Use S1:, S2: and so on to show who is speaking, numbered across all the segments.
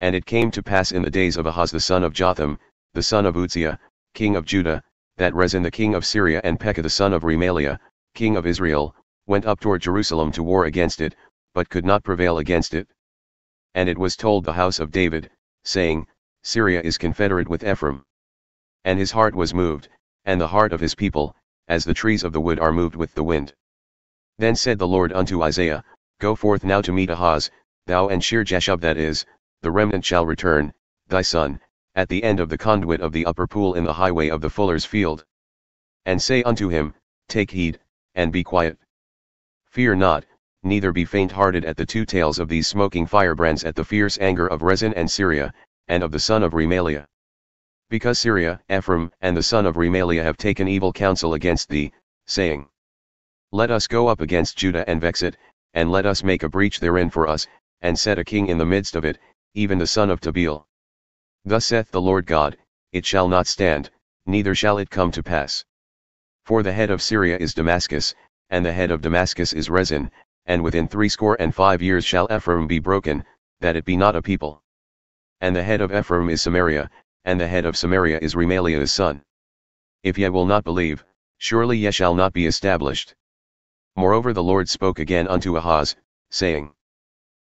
S1: And it came to pass in the days of Ahaz the son of Jotham, the son of Uzziah, king of Judah, that Rezin the king of Syria and Pekah the son of Remaliah, king of Israel, went up toward Jerusalem to war against it, but could not prevail against it. And it was told the house of David, saying, Syria is confederate with Ephraim. And his heart was moved, and the heart of his people, as the trees of the wood are moved with the wind. Then said the Lord unto Isaiah, Go forth now to meet Ahaz, thou and Shear-jashub that is, the remnant shall return, thy son, at the end of the conduit of the upper pool in the highway of the fuller's field. And say unto him, Take heed, and be quiet. Fear not, neither be faint-hearted at the two tails of these smoking firebrands at the fierce anger of Rezin and Syria, and of the son of Remaliah. Because Syria, Ephraim, and the son of Remaliah have taken evil counsel against thee, saying, Let us go up against Judah and vex it, and let us make a breach therein for us, and set a king in the midst of it, even the son of Tabeel. Thus saith the Lord God, It shall not stand, neither shall it come to pass. For the head of Syria is Damascus, and the head of Damascus is Rezin, and within threescore and five years shall Ephraim be broken, that it be not a people. And the head of Ephraim is Samaria, and the head of Samaria is Remaliah's son. If ye will not believe, surely ye shall not be established. Moreover the Lord spoke again unto Ahaz, saying,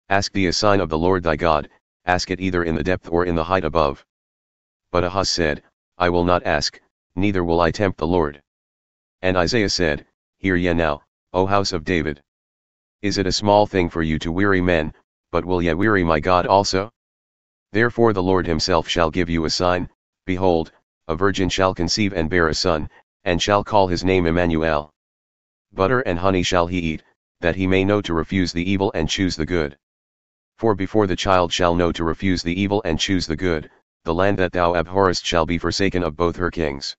S1: Ask thee a sign of the Lord thy God, ask it either in the depth or in the height above. But Ahaz said, I will not ask, neither will I tempt the Lord. And Isaiah said, Hear ye now, O house of David. Is it a small thing for you to weary men, but will ye weary my God also? Therefore the Lord himself shall give you a sign, behold, a virgin shall conceive and bear a son, and shall call his name Emmanuel. Butter and honey shall he eat, that he may know to refuse the evil and choose the good. For before the child shall know to refuse the evil and choose the good, the land that thou abhorrest shall be forsaken of both her kings.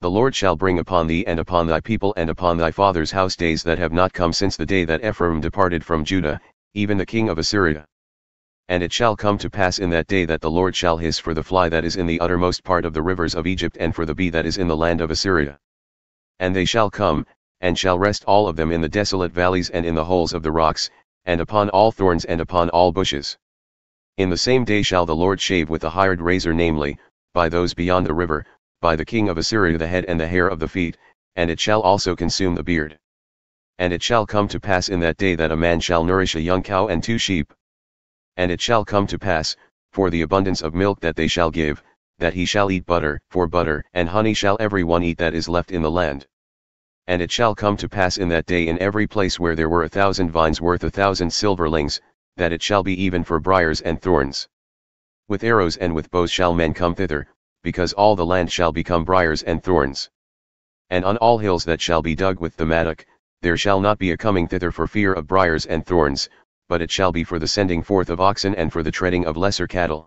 S1: The Lord shall bring upon thee and upon thy people and upon thy father's house days that have not come since the day that Ephraim departed from Judah, even the king of Assyria. And it shall come to pass in that day that the Lord shall hiss for the fly that is in the uttermost part of the rivers of Egypt and for the bee that is in the land of Assyria. And they shall come, and shall rest all of them in the desolate valleys and in the holes of the rocks, and upon all thorns and upon all bushes. In the same day shall the Lord shave with a hired razor namely, by those beyond the river, by the king of Assyria the head and the hair of the feet, and it shall also consume the beard. And it shall come to pass in that day that a man shall nourish a young cow and two sheep, and it shall come to pass, for the abundance of milk that they shall give, that he shall eat butter, for butter and honey shall every one eat that is left in the land. And it shall come to pass in that day in every place where there were a thousand vines worth a thousand silverlings, that it shall be even for briars and thorns. With arrows and with bows shall men come thither, because all the land shall become briars and thorns. And on all hills that shall be dug with the mattock, there shall not be a coming thither for fear of briars and thorns, but it shall be for the sending forth of oxen and for the treading of lesser cattle.